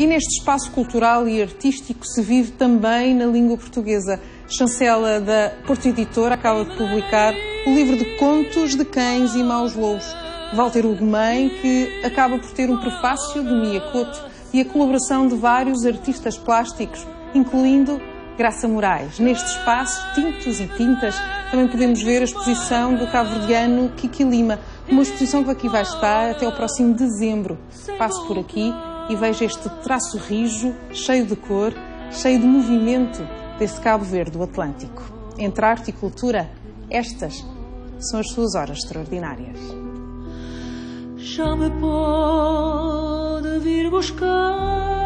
E neste espaço cultural e artístico se vive também na língua portuguesa. Chancela da Porto Editora acaba de publicar o livro de contos de cães e maus lobos. Walter Ugumem, que acaba por ter um prefácio de Mia Couto e a colaboração de vários artistas plásticos, incluindo Graça Moraes. Neste espaço, Tintos e Tintas, também podemos ver a exposição do cabo-verdiano Kiki Lima, uma exposição que aqui vai estar até o próximo dezembro. Passo por aqui e vejo este traço rijo, cheio de cor, cheio de movimento desse Cabo Verde do Atlântico. Entre arte e cultura, estas são as suas horas extraordinárias. Já me pode vir buscar.